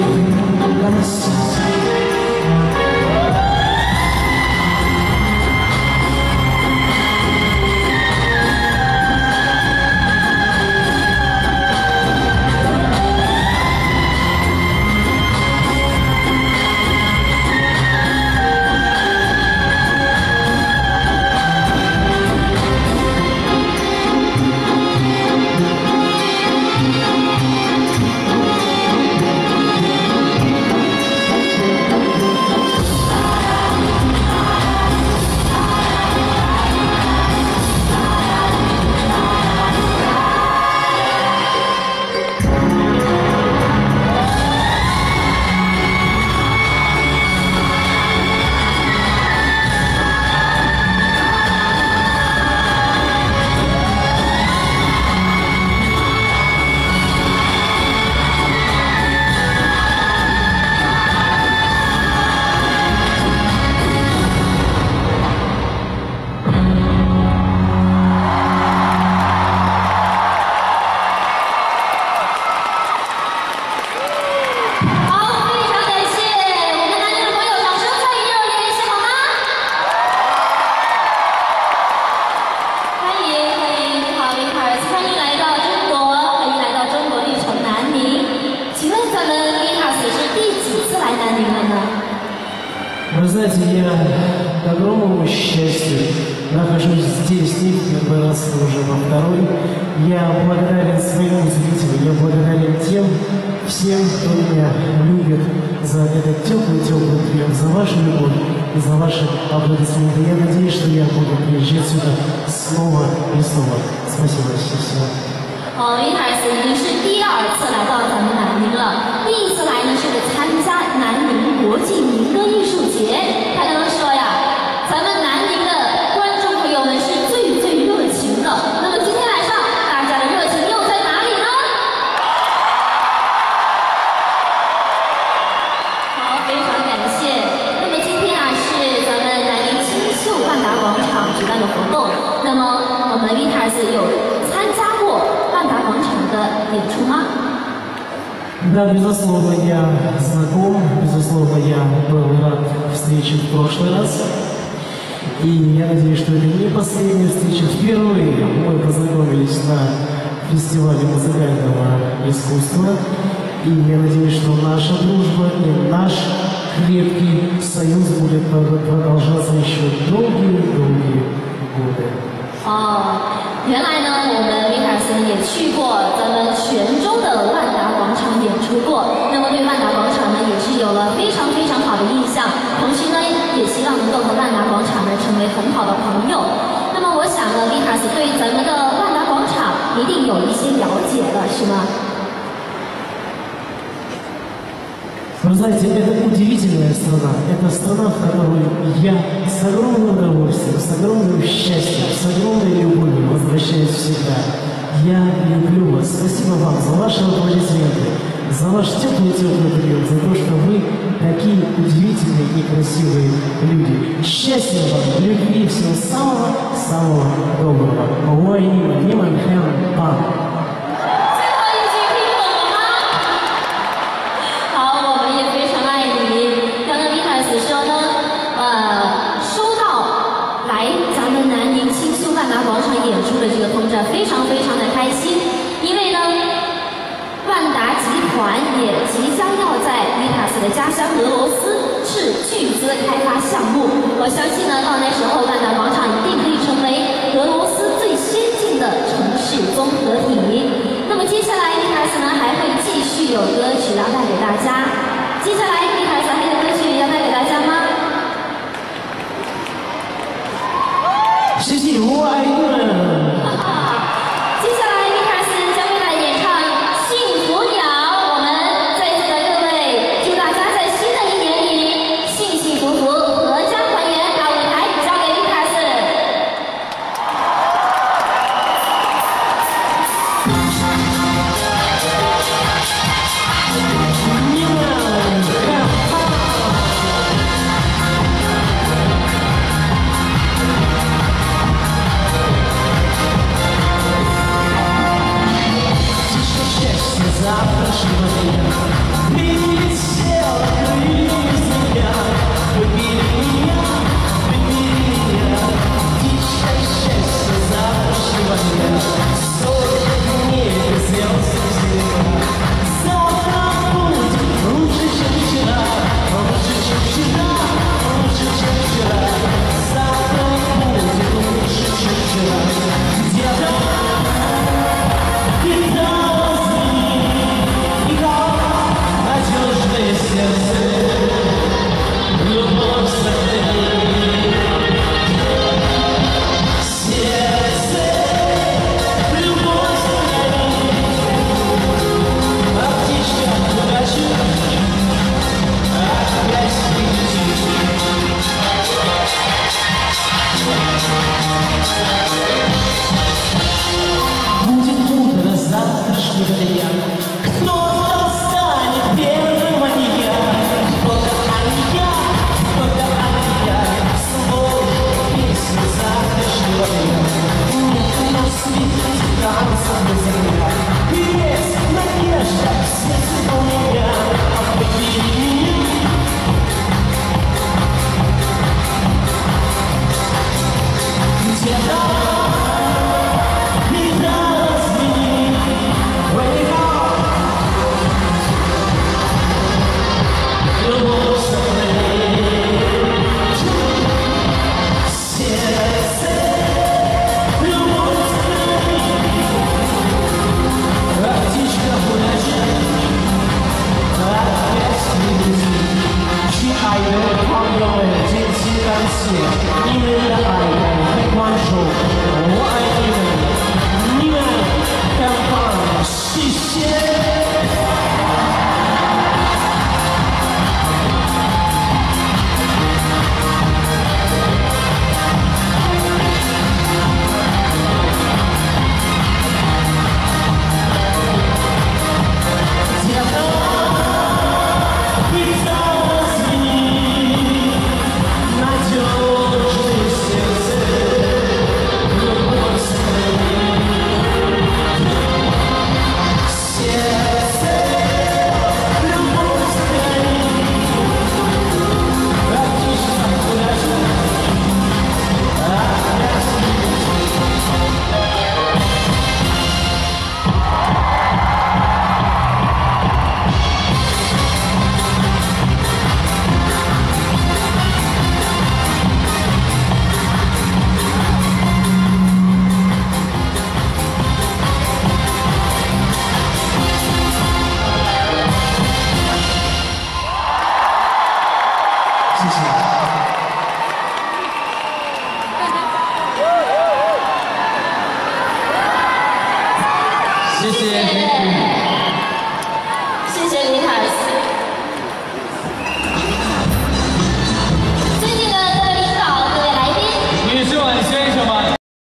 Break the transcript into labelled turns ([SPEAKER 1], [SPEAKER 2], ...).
[SPEAKER 1] been blessed. знаете, я, к огромному счастью, нахожусь здесь, не в первый уже во второй. Я благодарен своим зрителям, я благодарен тем, всем, кто меня любит за этот теплый-теплый прием, за вашу любовь и за ваши аплодисменты. Я надеюсь, что я буду приезжать сюда снова и снова. Спасибо, всего.
[SPEAKER 2] 呃，云海子已经是第二次来到咱们南宁了，第一次来呢是参加。南宁国际民歌艺术节他刚刚说呀咱们南宁的观众朋友们是最最热情的。那么今天晚上大家的热情又在哪里呢？好非常感谢。那么今天啊是咱们南宁锦绣万达广场举办的活动那么我们的 vitas 有参加过万达广场的演出吗？
[SPEAKER 1] Да, безусловно, я знаком, безусловно, я был рад встрече в прошлый раз. И я надеюсь, что это не последняя встреча. Впервые мы познакомились на фестивале музыкального искусства. И я надеюсь, что наша дружба и наш крепкий союз будет продолжаться еще долгие-долгие годы.
[SPEAKER 2] А, 原来呢，我们米卡斯也去过，咱们泉州的万达广场演出过，那么对万达广场呢，也是有了非常非常好的印象，同时呢，也希望能够和万达广场呢成为很好的朋友，那么我想呢，米卡斯对咱们的万达广场一定有一些了解了，是吗？
[SPEAKER 1] Вы знаете, это удивительная страна. Это страна, в которую я с огромным удовольствием, с огромным счастьем, с огромной любовью возвращаюсь всегда. Я люблю вас. Спасибо вам за ваши аплодисменты, за ваш теплый-теплый прием, за то, что вы такие удивительные и красивые люди. Счастья вам, любви, всего самого-самого доброго. Мой Ниман Пам.
[SPEAKER 2] 非常非常的开心因为呢万达集团也即将要在 nikas 的家乡俄罗斯斥巨资开发项目我相信呢到那时候万达广场一定可以成为俄罗斯最先进的城市综合体那么接下来 nikas 呢还会继续有歌曲要带给大家。接下来 nikas 还有歌曲要带给大家吗？
[SPEAKER 1] 谢谢我爱你们